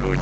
Oh,